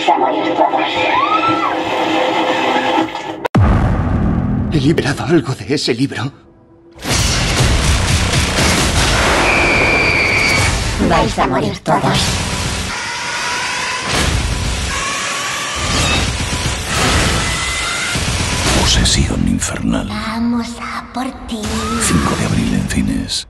Vais a morir todos. He librado algo de ese libro. Vais a morir todos. Posesión infernal. Vamos a por ti. 5 de abril en cines.